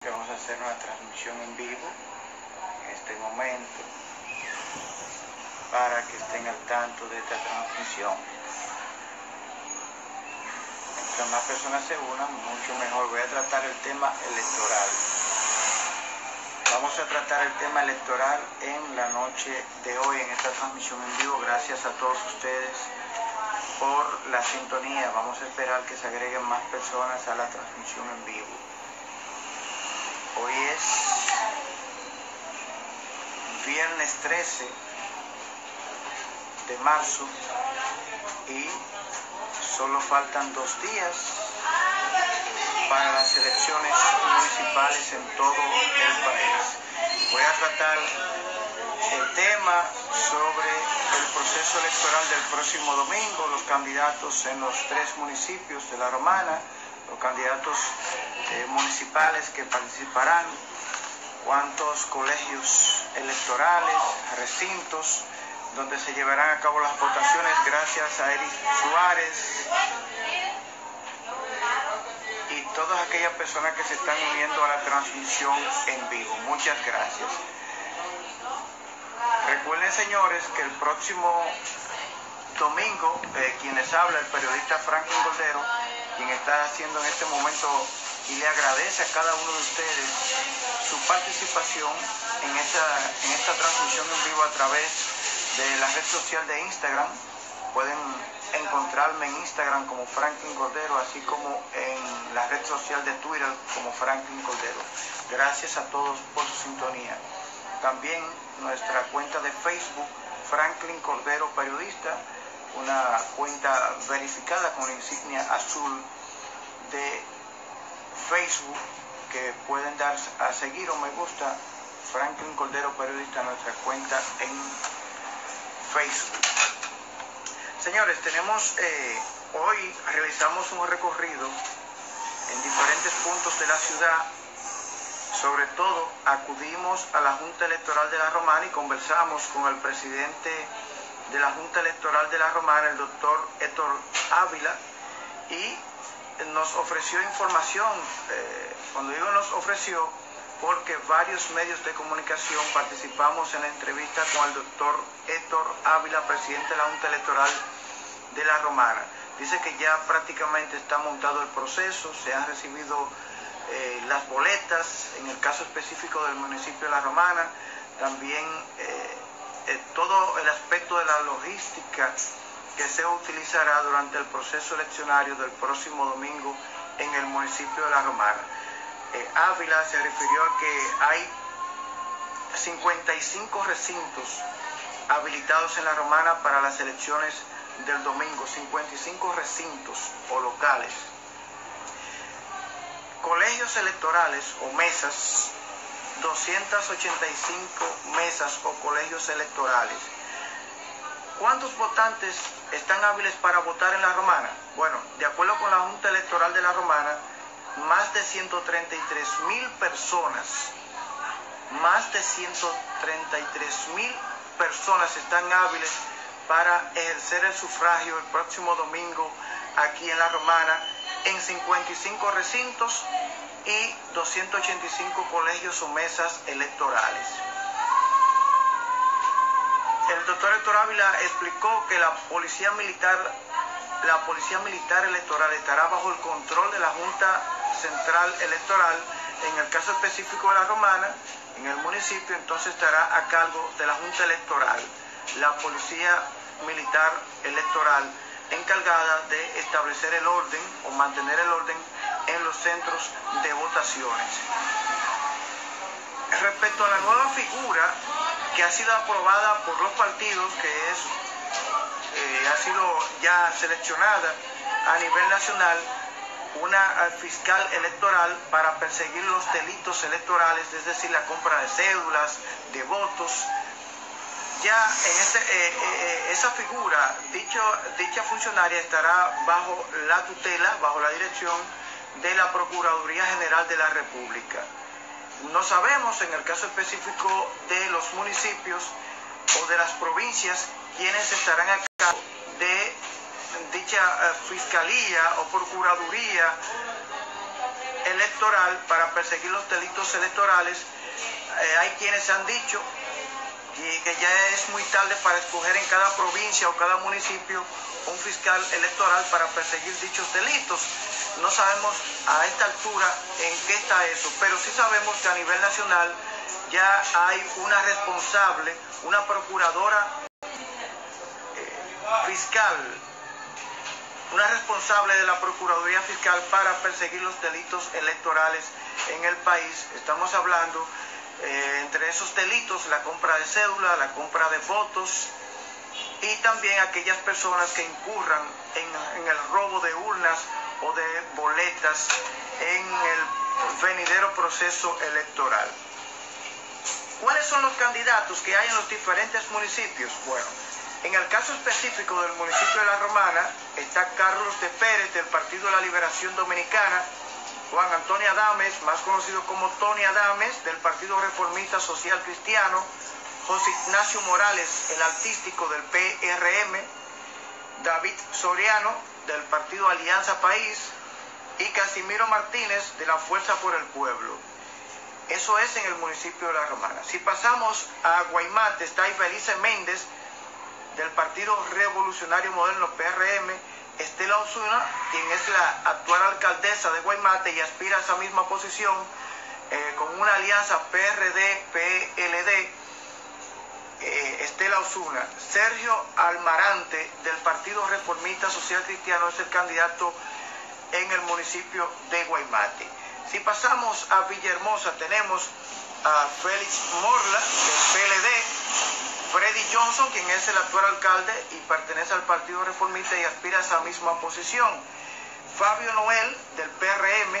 que vamos a hacer una transmisión en vivo en este momento para que estén al tanto de esta transmisión. Mientras más personas se unan, mucho mejor. Voy a tratar el tema electoral. Vamos a tratar el tema electoral en la noche de hoy, en esta transmisión en vivo. Gracias a todos ustedes por la sintonía. Vamos a esperar que se agreguen más personas a la transmisión en vivo. Viernes 13 de marzo y solo faltan dos días para las elecciones municipales en todo el país. Voy a tratar el tema sobre el proceso electoral del próximo domingo, los candidatos en los tres municipios de la Romana, los candidatos eh, municipales que participarán, cuántos colegios electorales, recintos, donde se llevarán a cabo las votaciones gracias a Eric Suárez y todas aquellas personas que se están uniendo a la transmisión en vivo. Muchas gracias. Recuerden señores que el próximo domingo, eh, quien les habla, el periodista Franklin Cordero, quien está haciendo en este momento y le agradece a cada uno de ustedes su participación en esta, en esta transmisión en vivo a través de la red social de Instagram. Pueden encontrarme en Instagram como Franklin Cordero, así como en la red social de Twitter como Franklin Cordero. Gracias a todos por su sintonía. También nuestra cuenta de Facebook, Franklin Cordero Periodista, una cuenta verificada con la insignia azul de Facebook que pueden dar a seguir o me gusta Franklin Cordero Periodista, nuestra cuenta en Facebook. Señores, tenemos eh, hoy realizamos un recorrido en diferentes puntos de la ciudad. Sobre todo acudimos a la Junta Electoral de la Romana y conversamos con el presidente de la Junta Electoral de la Romana, el doctor Héctor Ávila, y nos ofreció información, eh, cuando digo nos ofreció, porque varios medios de comunicación participamos en la entrevista con el doctor Héctor Ávila, presidente de la Junta Electoral de la Romana. Dice que ya prácticamente está montado el proceso, se han recibido eh, las boletas, en el caso específico del municipio de La Romana, también eh, todo el aspecto de la logística que se utilizará durante el proceso eleccionario del próximo domingo en el municipio de La Romana. Ávila se refirió a que hay 55 recintos habilitados en La Romana para las elecciones del domingo, 55 recintos o locales. Colegios electorales o mesas, 285 mesas o colegios electorales. ¿Cuántos votantes están hábiles para votar en la Romana? Bueno, de acuerdo con la Junta Electoral de la Romana, más de 133 mil personas, más de 133 mil personas están hábiles para ejercer el sufragio el próximo domingo aquí en La Romana en 55 recintos y 285 colegios o mesas electorales. Doctor Héctor Ávila explicó que la policía militar, la policía militar electoral estará bajo el control de la Junta Central Electoral, en el caso específico de la Romana, en el municipio, entonces estará a cargo de la Junta Electoral. La policía militar electoral encargada de establecer el orden o mantener el orden en los centros de votaciones. Respecto a la nueva figura que ha sido aprobada por los partidos, que es, eh, ha sido ya seleccionada a nivel nacional, una fiscal electoral para perseguir los delitos electorales, es decir, la compra de cédulas, de votos, ya en ese, eh, eh, esa figura, dicho, dicha funcionaria estará bajo la tutela, bajo la dirección de la Procuraduría General de la República. No sabemos en el caso específico de los municipios o de las provincias quienes estarán a cargo de dicha eh, fiscalía o procuraduría electoral para perseguir los delitos electorales. Eh, hay quienes han dicho que ya es muy tarde para escoger en cada provincia o cada municipio un fiscal electoral para perseguir dichos delitos. No sabemos a esta altura en qué está eso, pero sí sabemos que a nivel nacional ya hay una responsable, una procuradora eh, fiscal, una responsable de la Procuraduría Fiscal para perseguir los delitos electorales en el país. Estamos hablando eh, entre esos delitos la compra de cédula, la compra de votos y también aquellas personas que incurran en, en el robo de urnas o de boletas en el venidero proceso electoral. ¿Cuáles son los candidatos que hay en los diferentes municipios? Bueno, en el caso específico del municipio de La Romana está Carlos de Pérez del Partido de la Liberación Dominicana, Juan Antonio Adames, más conocido como Tony Adames, del Partido Reformista Social Cristiano, José Ignacio Morales, el artístico del PRM, David Soriano, del Partido Alianza País, y Casimiro Martínez, de la Fuerza por el Pueblo. Eso es en el municipio de La Romana. Si pasamos a Guaymate, está Felice Méndez, del Partido Revolucionario Moderno PRM, Estela Osuna, quien es la actual alcaldesa de Guaymate y aspira a esa misma posición eh, con una alianza PRD-PLD, eh, Estela Osuna. Sergio Almarante del Partido Reformista Social Cristiano es el candidato en el municipio de Guaymate. Si pasamos a Villahermosa, tenemos a Félix Morla del PLD, Freddy Johnson, quien es el actual alcalde y pertenece al Partido Reformista y aspira a esa misma posición. Fabio Noel, del PRM,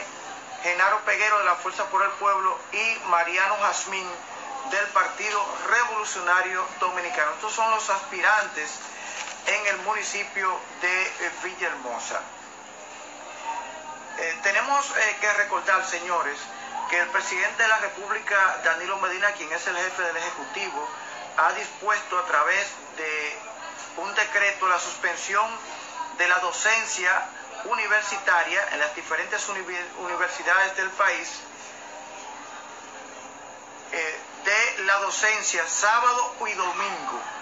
Genaro Peguero, de la Fuerza por el Pueblo, y Mariano Jazmín, del Partido Revolucionario Dominicano. Estos son los aspirantes en el municipio de eh, Villahermosa. Eh, tenemos eh, que recordar, señores, que el presidente de la República, Danilo Medina, quien es el jefe del Ejecutivo, ha dispuesto a través de un decreto la suspensión de la docencia universitaria en las diferentes universidades del país, eh, de la docencia sábado y domingo.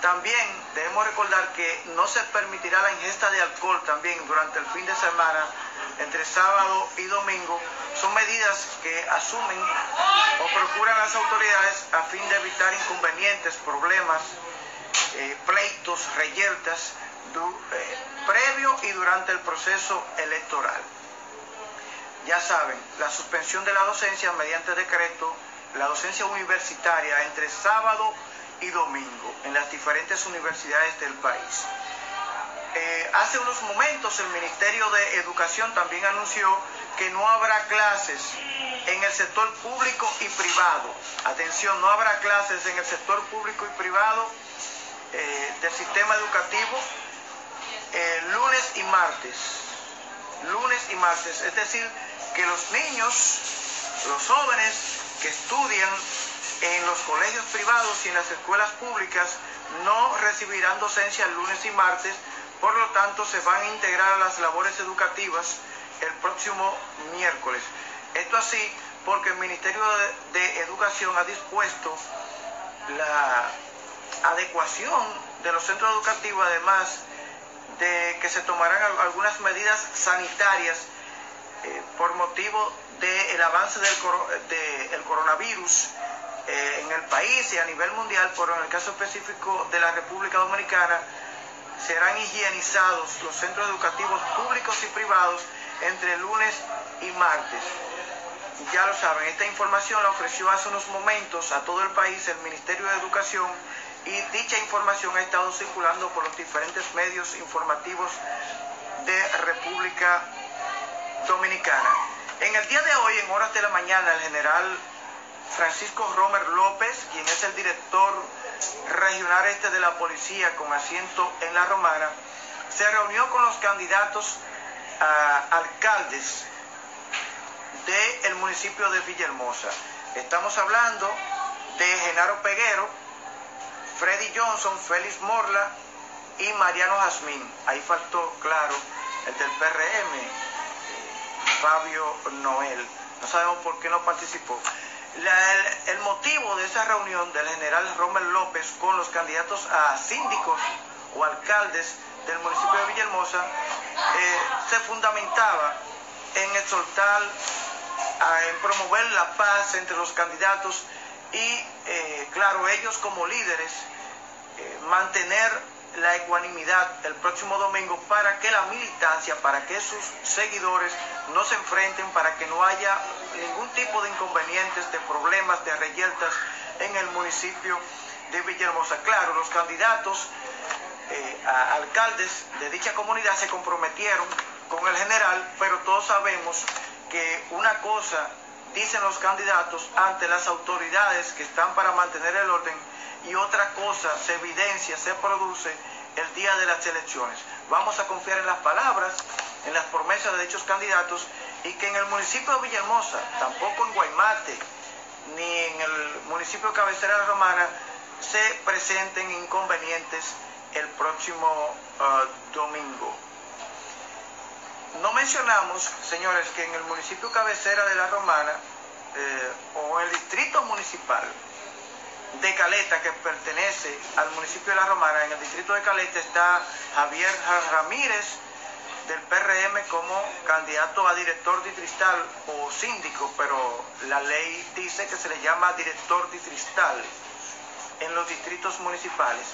También debemos recordar que no se permitirá la ingesta de alcohol también durante el fin de semana entre sábado y domingo son medidas que asumen o procuran las autoridades a fin de evitar inconvenientes, problemas, eh, pleitos, reyertas eh, previo y durante el proceso electoral. Ya saben, la suspensión de la docencia mediante decreto, la docencia universitaria entre sábado y domingo en las diferentes universidades del país. Eh, hace unos momentos el Ministerio de Educación también anunció que no habrá clases en el sector público y privado. Atención, no habrá clases en el sector público y privado eh, del sistema educativo eh, lunes y martes. Lunes y martes. Es decir, que los niños, los jóvenes que estudian en los colegios privados y en las escuelas públicas no recibirán docencia el lunes y martes por lo tanto, se van a integrar a las labores educativas el próximo miércoles. Esto así porque el Ministerio de, Educación ha dispuesto la adecuación de los centros educativos, además de que se tomarán algunas medidas sanitarias eh, por motivo del avance del coronavirus eh, en el país y a nivel mundial, pero en el caso específico de la República Dominicana, serán higienizados los centros educativos públicos y privados entre lunes y martes. Ya lo saben, esta información la ofreció hace unos momentos a todo el país el Ministerio de Educación y dicha información ha estado circulando por los diferentes medios informativos de República Dominicana. En el día de hoy, en horas de la mañana, el general Francisco Romer López, quien es el director regional este de la policía con asiento en la Romana, se reunió con los candidatos a alcaldes del municipio de Villahermosa. Estamos hablando de Genaro Peguero, Freddy Johnson, Félix Morla y Mariano Jazmín. Ahí faltó, claro, el del PRM, Fabio Noel. No sabemos por qué no participó. El, motivo de esa reunión del general Rommel López con los candidatos a síndicos o alcaldes del municipio de Villahermosa eh, se fundamentaba en exhortar, en promover la paz entre los candidatos y, eh, claro, ellos como líderes, eh, mantener la ecuanimidad el próximo domingo para que la militancia, para que sus seguidores no se enfrenten, para que no haya ningún tipo de inconvenientes, de problemas, de reyertas en el municipio de Villahermosa. Claro, los candidatos eh, a alcaldes de dicha comunidad se comprometieron con el general, pero todos sabemos que una cosa dicen los candidatos ante las autoridades que están para mantener el orden y otra cosa se evidencia, se produce el día de las elecciones. Vamos a confiar en las palabras, en las promesas de dichos candidatos y que en el municipio de Villahermosa, tampoco en Guaymate, ni en el municipio de cabecera romana, se presenten inconvenientes el próximo uh, domingo. No mencionamos, señores, que en el municipio cabecera de la Romana eh, o el distrito municipal de Caleta, que pertenece al municipio de La Romana, en el distrito de Caleta está Javier Ramírez del PRM como candidato a director distristal o síndico, pero la ley dice que se le llama director distristal en los distritos municipales.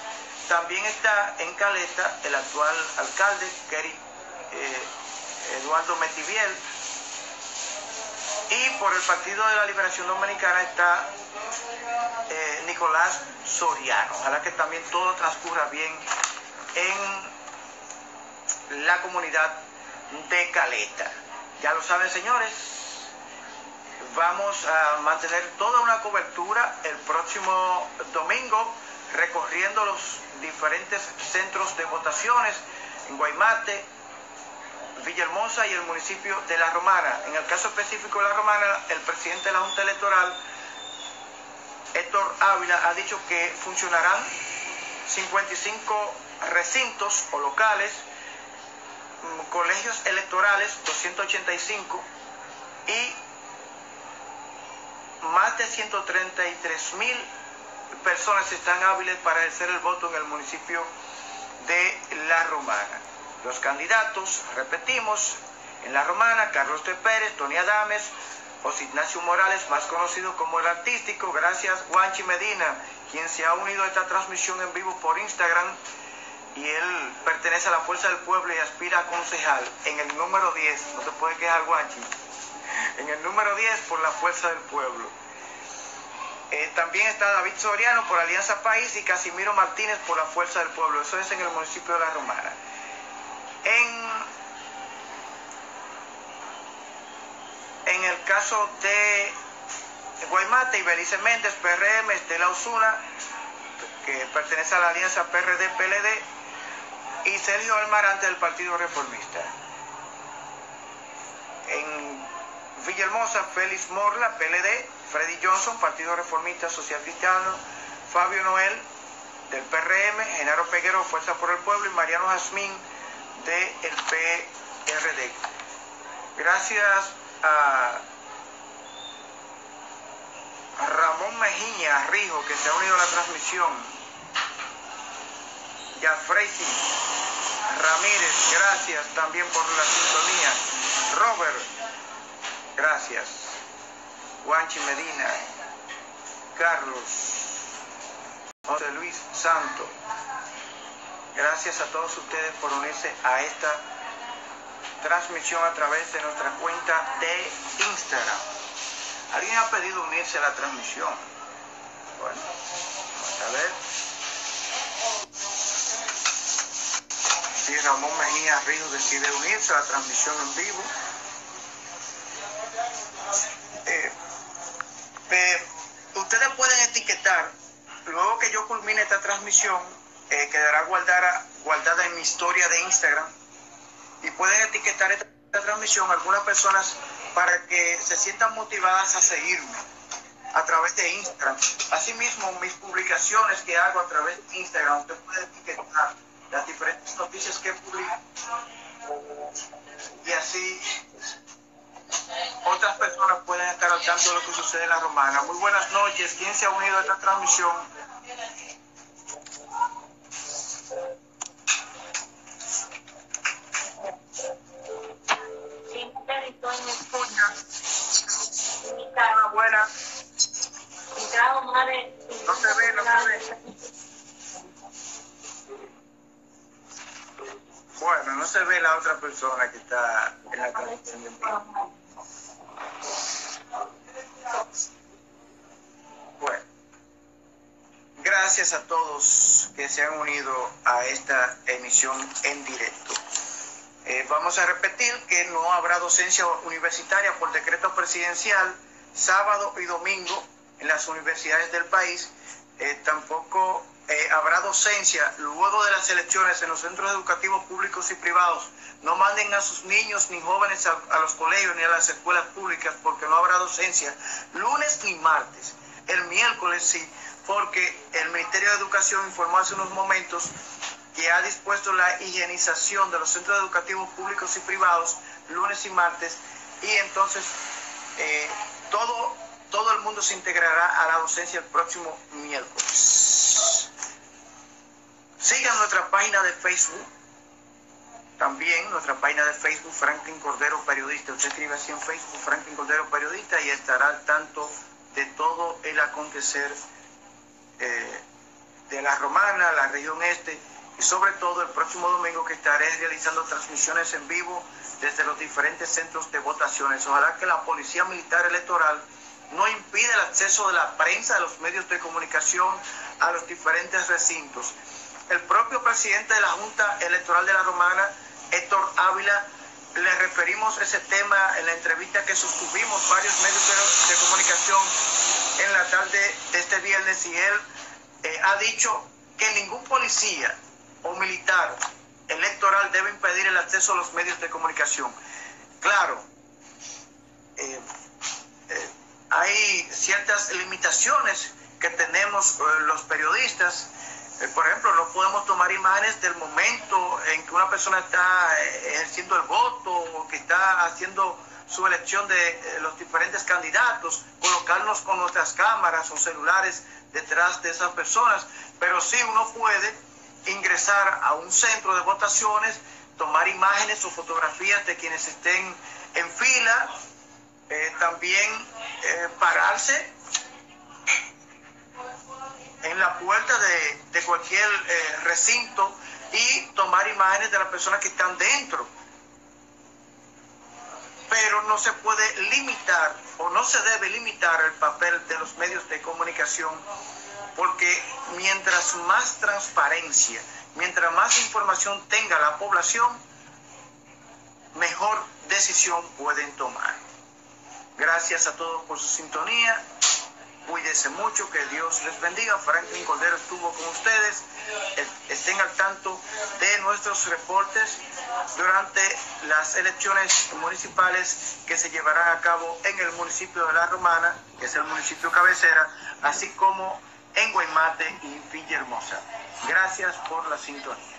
También está en Caleta el actual alcalde, Kerry eh, Eduardo Metiviel, y por el Partido de la Liberación Dominicana está eh, Nicolás Soriano. Ojalá que también todo transcurra bien en la comunidad de Caleta. Ya lo saben, señores, vamos a mantener toda una cobertura el próximo domingo recorriendo los diferentes centros de votaciones en Guaymate, Villahermosa y el municipio de La Romana. En el caso específico de La Romana, el presidente de la Junta Electoral, Héctor Ávila, ha dicho que funcionarán 55 recintos o locales, mm, colegios electorales 285 y más de 133 mil personas están hábiles para ejercer el voto en el municipio de La Romana. Los candidatos, repetimos, en La Romana, Carlos de Pérez, Tony Adames, José Ignacio Morales, más conocido como el artístico, gracias Juanchi Medina, quien se ha unido a esta transmisión en vivo por Instagram y él pertenece a la Fuerza del Pueblo y aspira a concejal en el número 10, no se puede quejar Guanchi, en el número 10 por la Fuerza del Pueblo. Eh, también está David Soriano por Alianza País y Casimiro Martínez por la Fuerza del Pueblo, eso es en el municipio de La Romana. En, en el caso de Guaymate y Belice Méndez, PRM, Estela Osuna, que pertenece a la alianza PRD-PLD, y Sergio Almarante del Partido Reformista. En Villahermosa, Félix Morla, PLD, Freddy Johnson, Partido Reformista Social Cristiano, Fabio Noel, del PRM, Genaro Peguero, Fuerza por el Pueblo, y Mariano Jazmín, del PRD. Gracias a Ramón Mejía Rijo, que se ha unido a la transmisión. Yafreisi Ramírez, gracias también por la sintonía. Robert, gracias. Juanchi Medina, Carlos, José Luis Santo. Gracias a todos ustedes por unirse a esta transmisión a través de nuestra cuenta de Instagram. ¿Alguien ha pedido unirse a la transmisión? Bueno, vamos a ver. Si Ramón Mejía Ríos decide unirse a la transmisión en vivo. Eh, eh, ustedes pueden etiquetar, luego que yo culmine esta transmisión, eh, quedará guardada, guardada en mi historia de Instagram y pueden etiquetar esta, transmisión algunas personas para que se sientan motivadas a seguirme a través de Instagram. Asimismo, mis publicaciones que hago a través de Instagram, usted puede etiquetar las diferentes noticias que publico y así personas pueden estar al tanto de lo que sucede en la romana. Muy buenas noches. ¿Quién se ha unido a esta transmisión? Buenas. No se ve, no se ve. Bueno, no se ve la otra persona que está en la transmisión de Bueno, gracias a todos que se han unido a esta emisión en directo. Eh, vamos a repetir que no habrá docencia universitaria por decreto presidencial sábado y domingo en las universidades del país. Eh, tampoco eh, habrá docencia luego de las elecciones en los centros educativos públicos y privados. No manden a sus niños ni jóvenes a, los colegios ni a las escuelas públicas porque no habrá docencia lunes ni martes. El miércoles sí, porque el Ministerio de Educación informó hace unos momentos que ha dispuesto la higienización de los centros educativos públicos y privados lunes y martes y entonces eh, todo, todo el mundo se integrará a la docencia el próximo miércoles. Sigan nuestra página de Facebook. También nuestra página de Facebook, Franklin Cordero Periodista. Usted escribe así en Facebook, Franklin Cordero Periodista, y estará al tanto de todo el acontecer eh, de la Romana, la región este, y sobre todo el próximo domingo que estaré realizando transmisiones en vivo desde los diferentes centros de votaciones. Ojalá que la Policía Militar Electoral no impida el acceso de la prensa, de los medios de comunicación a los diferentes recintos el propio presidente de la Junta Electoral de la Romana, Héctor Ávila, le referimos ese tema en la entrevista que sostuvimos varios medios de, comunicación en la tarde de este viernes y él eh, ha dicho que ningún policía o militar electoral debe impedir el acceso a los medios de comunicación. Claro, eh, eh, hay ciertas limitaciones que tenemos los periodistas eh, por ejemplo, no podemos tomar imágenes del momento en que una persona está eh, ejerciendo el voto o que está haciendo su elección de eh, los diferentes candidatos, colocarnos con nuestras cámaras o celulares detrás de esas personas, pero sí uno puede ingresar a un centro de votaciones, tomar imágenes o fotografías de quienes estén en fila, también pararse en la puerta de, cualquier eh, recinto y tomar imágenes de las personas que están dentro. Pero no se puede limitar o no se debe limitar el papel de los medios de comunicación porque mientras más transparencia, mientras más información tenga la población, mejor decisión pueden tomar. Gracias a todos por su sintonía. Cuídense mucho, que Dios les bendiga. Franklin Cordero estuvo con ustedes. Estén al tanto de nuestros reportes durante las elecciones municipales que se llevarán a cabo en el municipio de La Romana, que es el municipio cabecera, así como en Guaymate y Villahermosa. Gracias por la sintonía.